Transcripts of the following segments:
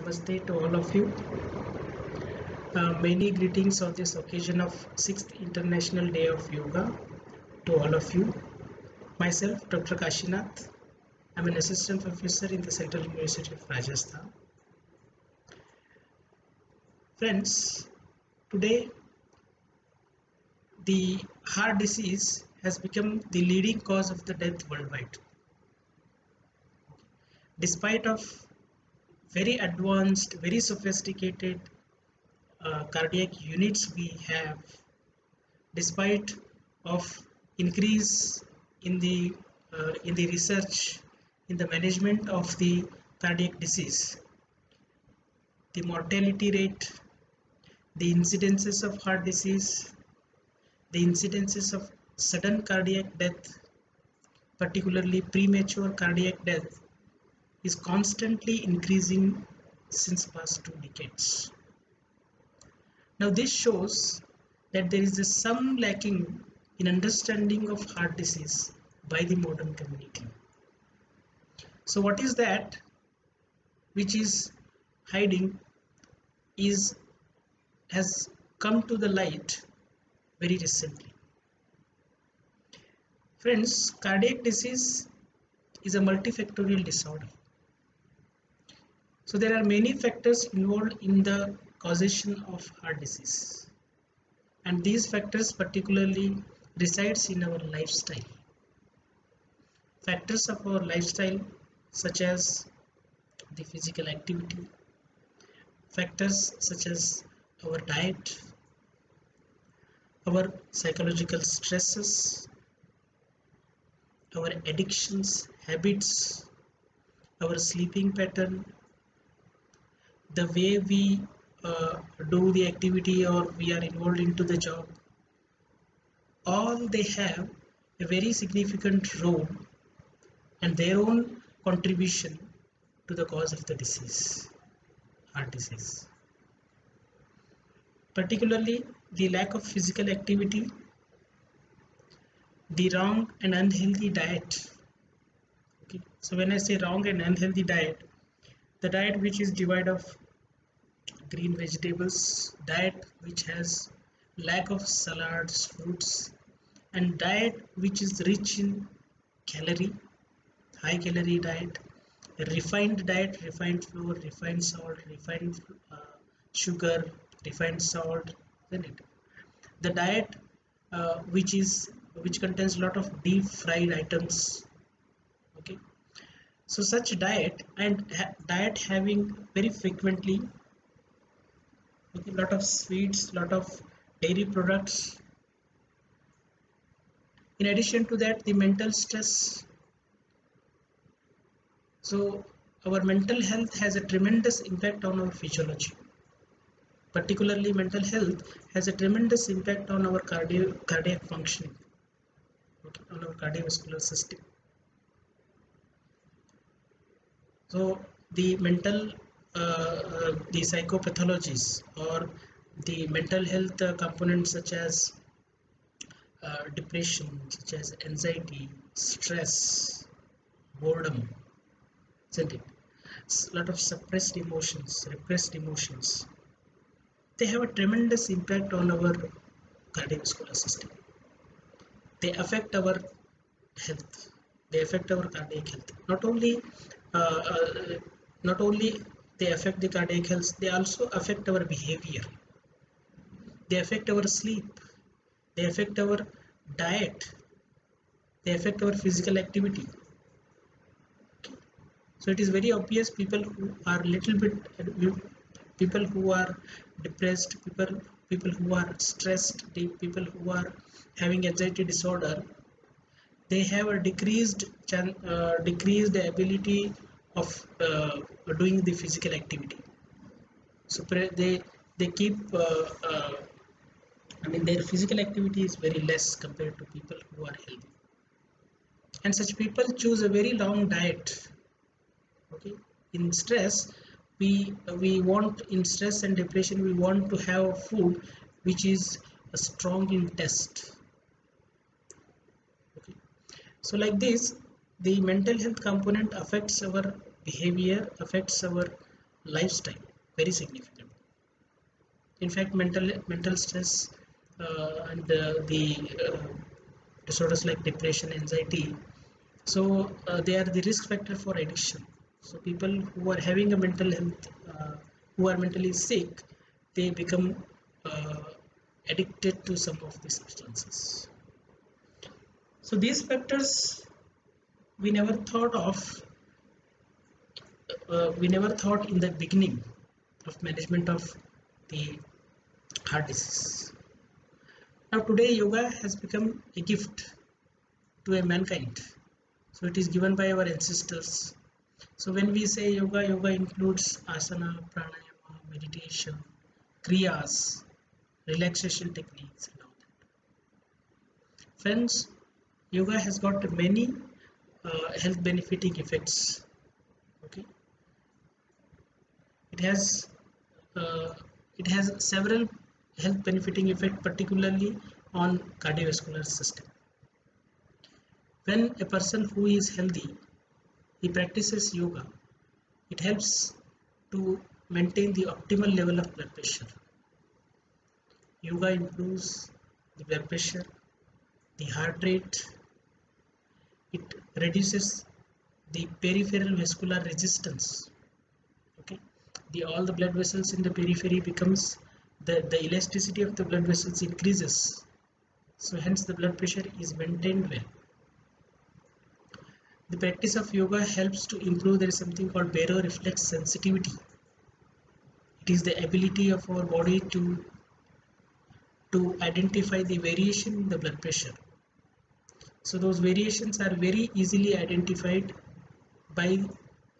Namaste to all of you. Uh, many greetings on this occasion of 6th International Day of Yoga to all of you. Myself, Dr. Kashinath. I'm an assistant professor in the Central University of Rajasthan. Friends, today the heart disease has become the leading cause of the death worldwide. Despite of very advanced, very sophisticated uh, cardiac units we have, despite of increase in the uh, in the research in the management of the cardiac disease, the mortality rate, the incidences of heart disease, the incidences of sudden cardiac death, particularly premature cardiac death, is constantly increasing since past two decades. Now this shows that there is some lacking in understanding of heart disease by the modern community. So what is that which is hiding is has come to the light very recently. Friends, cardiac disease is a multifactorial disorder. So there are many factors involved in the causation of heart disease. And these factors particularly resides in our lifestyle. Factors of our lifestyle such as the physical activity, factors such as our diet, our psychological stresses, our addictions, habits, our sleeping pattern, the way we uh, do the activity or we are involved into the job all they have a very significant role and their own contribution to the cause of the disease heart disease. Particularly the lack of physical activity the wrong and unhealthy diet. Okay so when i say wrong and unhealthy diet the diet which is devoid of green vegetables diet which has lack of salads fruits and diet which is rich in calorie high calorie diet refined diet refined flour refined salt refined uh, sugar refined salt it. The diet uh, which is which contains a lot of deep fried items okay? So such diet and ha diet having very frequently okay lot of sweets lot of dairy products. In addition to that the mental stress. So our mental health has a tremendous impact on our physiology. Particularly mental health has a tremendous impact on our cardio cardiac functioning okay, on our cardiovascular system. So the mental the psychopathologies or the mental health uh, components such as uh, depression such as anxiety stress boredom isn't it? A lot of suppressed emotions repressed emotions. They have a tremendous impact on our cardiovascular system. They affect our health. They affect our cardiac health. Not only uh, uh, not only they affect the cardiac health they also affect our behavior. They affect our sleep. They affect our diet. They affect our physical activity. Okay. so it is very obvious people who are little bit people who are depressed people people who are stressed people who are having anxiety disorder they have a decreased uh, decreased ability of uh, doing the physical activity. So they they keep uh, uh, I mean their physical activity is very less compared to people who are healthy. And such people choose a very long diet okay? In stress we we want in stress and depression we want to have food which is a strong in taste okay? So like this the mental health component affects our behavior affects our lifestyle very significant in fact mental mental stress uh, and uh, the uh, disorders like depression anxiety so uh, they are the risk factor for addiction. So people who are having a mental health uh, who are mentally sick they become uh, addicted to some of the substances. So these factors we never thought of uh, we never thought in the beginning of management of the heart disease. Now today yoga has become a gift to a mankind. So it is given by our ancestors. So when we say yoga yoga includes asana pranayama meditation kriyas relaxation techniques and all that. Friends yoga has got many uh, health benefiting effects okay? It has uh, it has several health benefiting effect particularly on cardiovascular system. When a person who is healthy he practices yoga it helps to maintain the optimal level of blood pressure. Yoga improves the blood pressure the heart rate it reduces the peripheral vascular resistance okay? The all the blood vessels in the periphery becomes the the elasticity of the blood vessels increases. So hence the blood pressure is maintained well. The practice of yoga helps to improve there is something called baroreflex sensitivity. It is the ability of our body to to identify the variation in the blood pressure so those variations are very easily identified by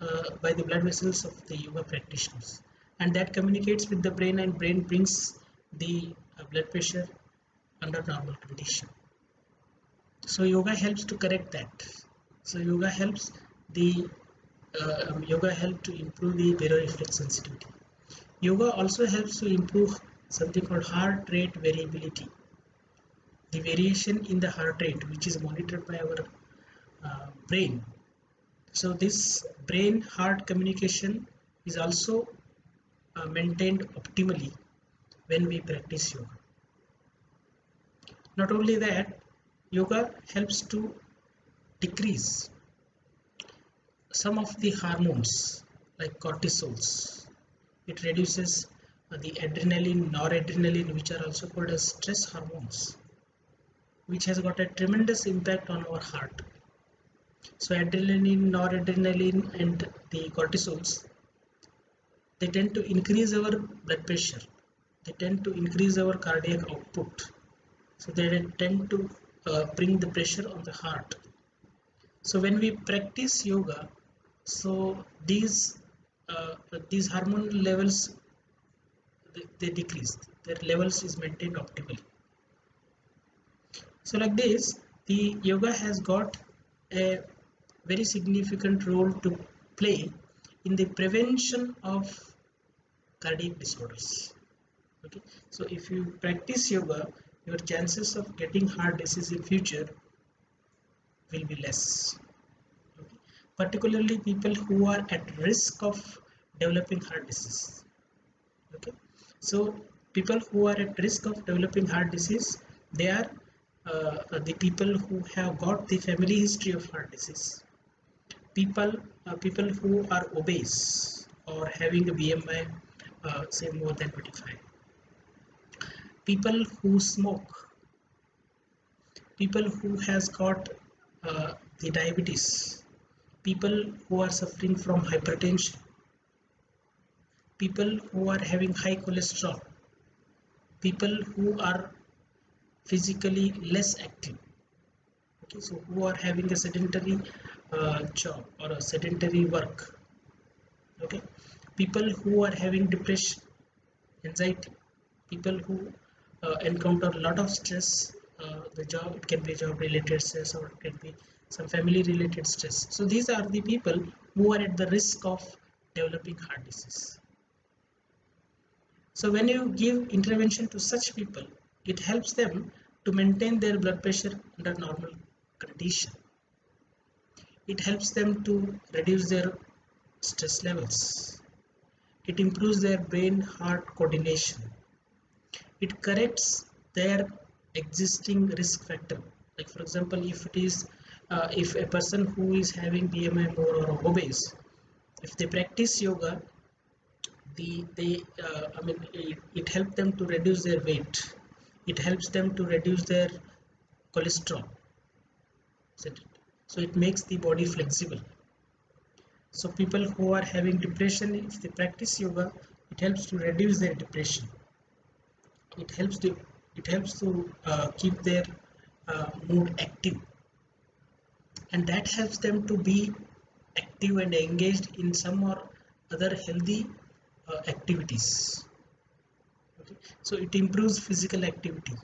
uh, by the blood vessels of the yoga practitioners. And that communicates with the brain and brain brings the uh, blood pressure under normal condition. So yoga helps to correct that. So yoga helps the uh, um, yoga help to improve the baroreflex sensitivity. Yoga also helps to improve something called heart rate variability the variation in the heart rate which is monitored by our uh, brain. So this brain heart communication is also uh, maintained optimally when we practice yoga. Not only that yoga helps to decrease some of the hormones like cortisols. It reduces the adrenaline noradrenaline which are also called as stress hormones which has got a tremendous impact on our heart. So adrenaline noradrenaline and the cortisols they tend to increase our blood pressure. They tend to increase our cardiac output. So they tend to uh, bring the pressure on the heart. So when we practice yoga so these uh, these hormone levels they, they decrease. Their levels is maintained optimally so like this the yoga has got a very significant role to play in the prevention of cardiac disorders. Okay? So if you practice yoga your chances of getting heart disease in future will be less. Okay. particularly people who are at risk of developing heart disease. Okay? So people who are at risk of developing heart disease they are uh, the people who have got the family history of heart disease. People uh, people who are obese or having a bmi uh, say more than 25 people who smoke. People who has got uh, the diabetes. People who are suffering from hypertension. People who are having high cholesterol. People who are physically less active. Okay so who are having a sedentary uh, job or a sedentary work? Okay people who are having depression anxiety people who uh, encounter a lot of stress uh, the job it can be job related stress or it can be some family related stress. So these are the people who are at the risk of developing heart disease. So when you give intervention to such people it helps them to maintain their blood pressure under normal condition. It helps them to reduce their stress levels. It improves their brain heart coordination. It corrects their existing risk factor. Like for example if it is uh, if a person who is having bmi more or obese if they practice yoga the they uh, i mean it, it helps them to reduce their weight it helps them to reduce their cholesterol so it makes the body flexible. So people who are having depression if they practice yoga it helps to reduce their depression. It helps to it helps to uh, keep their uh, mood active. And that helps them to be active and engaged in some or other healthy uh, activities okay. so it improves physical activity.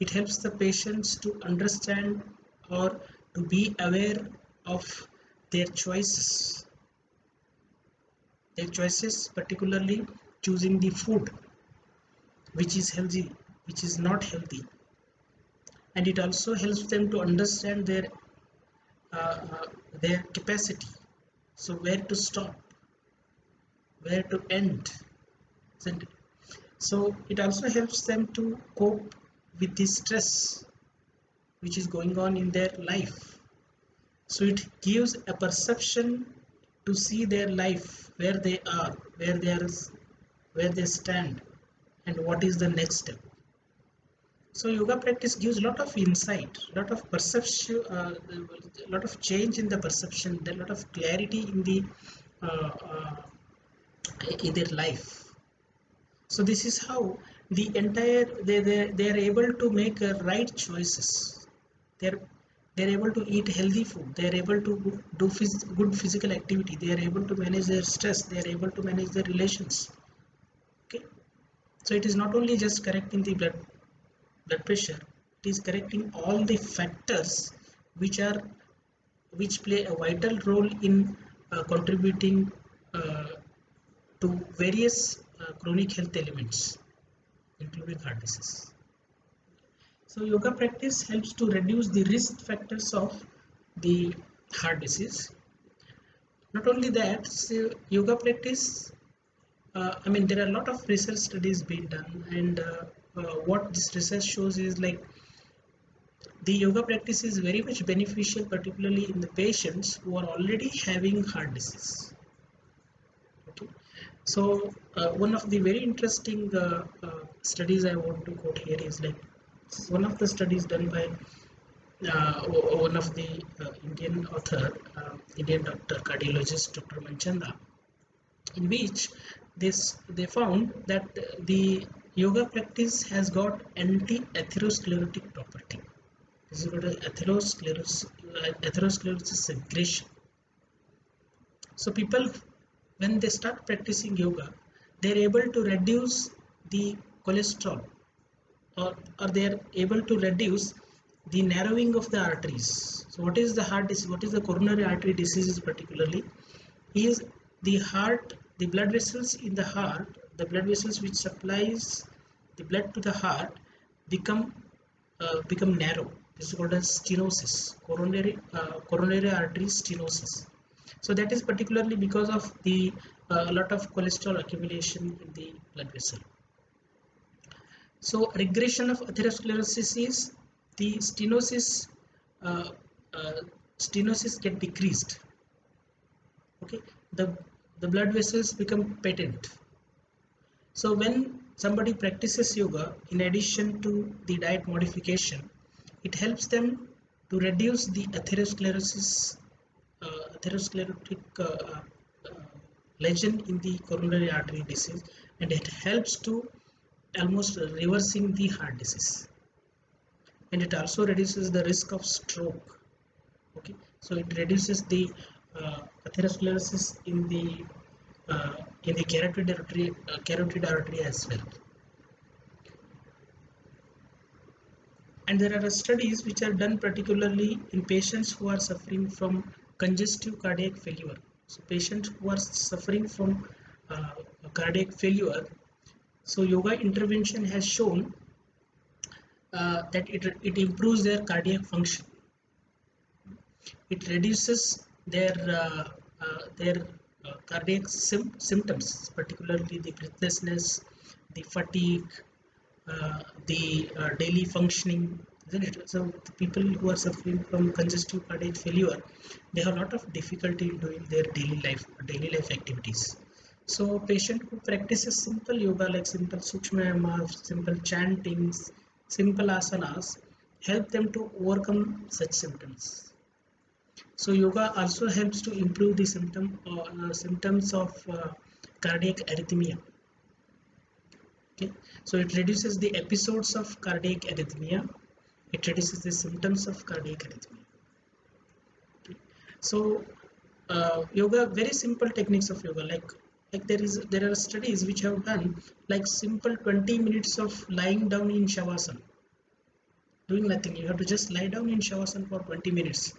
It helps the patients to understand or to be aware of their choices. Their choices particularly choosing the food which is healthy which is not healthy. And it also helps them to understand their uh, their capacity. So where to stop where to end so it also helps them to cope with the stress which is going on in their life. So it gives a perception to see their life where they are where they are where they stand and what is the next step. So yoga practice gives a lot of insight lot of perception uh, a lot of change in the perception a lot of clarity in the uh, uh, in their life so this is how the entire they, they, they are able to make uh, right choices. They're they're able to eat healthy food. They're able to do phys good physical activity. They are able to manage their stress. They are able to manage their relations. Okay? So it is not only just correcting the blood blood pressure. It is correcting all the factors which are which play a vital role in uh, contributing uh, to various chronic health elements including heart disease so yoga practice helps to reduce the risk factors of the heart disease. Not only that so yoga practice uh, i mean there are a lot of research studies being done and uh, uh, what this research shows is like the yoga practice is very much beneficial particularly in the patients who are already having heart disease so uh, one of the very interesting uh, uh, studies i want to quote here is like one of the studies done by uh, one of the uh, indian author indian doctor cardiologist dr manchanda in which this they found that the yoga practice has got anti-atherosclerotic property. This is called atherosclerosis, atherosclerosis regression. So people, when they start practicing yoga, they are able to reduce the cholesterol or, or they are able to reduce the narrowing of the arteries. So what is the heart disease? What is the coronary artery diseases particularly? Is the heart, the blood vessels in the heart the blood vessels which supplies the blood to the heart become uh, become narrow this is called as stenosis coronary uh, coronary artery stenosis so that is particularly because of the uh, lot of cholesterol accumulation in the blood vessel. So regression of atherosclerosis is the stenosis uh, uh, stenosis get decreased. Okay? The the blood vessels become patent. So when somebody practices yoga, in addition to the diet modification, it helps them to reduce the atherosclerosis, atherosclerotic uh, uh, lesion in the coronary artery disease, and it helps to almost reversing the heart disease. And it also reduces the risk of stroke. Okay, so it reduces the uh, atherosclerosis in the uh, in the carotid artery, uh, carotid artery as well. And there are studies which are done particularly in patients who are suffering from congestive cardiac failure. So patients who are suffering from uh, cardiac failure, so yoga intervention has shown uh, that it, it improves their cardiac function. It reduces their uh, uh their cardiac sim symptoms particularly the breathlessness the fatigue uh, the uh, daily functioning isn't it? So the people who are suffering from congestive cardiac failure they have a lot of difficulty in doing their daily life daily life activities. So patient who practices simple yoga like simple sukshma simple chantings simple asanas help them to overcome such symptoms. So yoga also helps to improve the symptom uh, symptoms of uh, cardiac arrhythmia. Okay? So it reduces the episodes of cardiac arrhythmia it reduces the symptoms of cardiac arrhythmia. So uh, yoga very simple techniques of yoga like like there is there are studies which have done like simple 20 minutes of lying down in shavasana. Doing nothing you have to just lie down in shavasana for 20 minutes.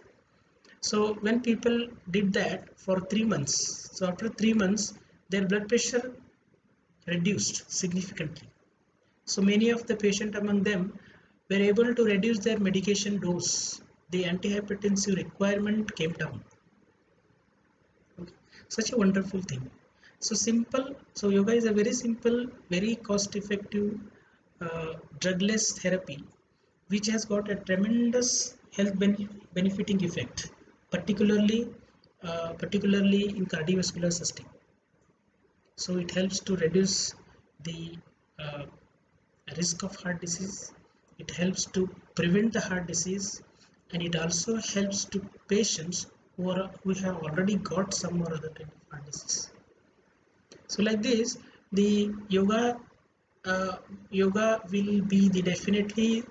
So when people did that for three months so after three months their blood pressure reduced significantly. So many of the patient among them were able to reduce their medication dose. The antihypertensive requirement came down. Okay. such a wonderful thing. So simple so yoga is a very simple very cost effective uh, drugless therapy which has got a tremendous health benefiting effect particularly uh, particularly in cardiovascular system. So it helps to reduce the uh, risk of heart disease it helps to prevent the heart disease and it also helps to patients who are who have already got some or other kind of heart disease. So like this the yoga uh, yoga will be the definitely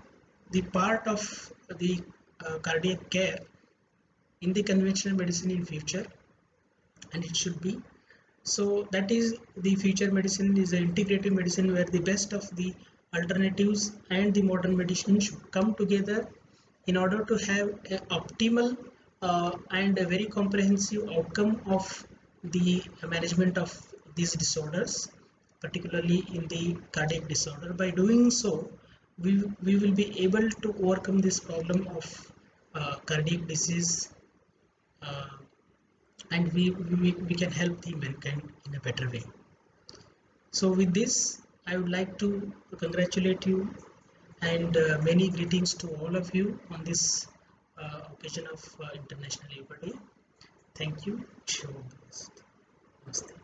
the part of the uh, cardiac care in the conventional medicine in future and it should be. So that is the future medicine is the integrative medicine where the best of the alternatives and the modern medicine should come together in order to have an optimal uh, and a very comprehensive outcome of the management of these disorders particularly in the cardiac disorder by doing so we, we will be able to overcome this problem of uh, cardiac disease uh, and we, we, we can help the mankind in a better way. So with this, I would like to congratulate you and uh, many greetings to all of you on this uh, occasion of uh, International Yoga Day. Thank you. Namaste.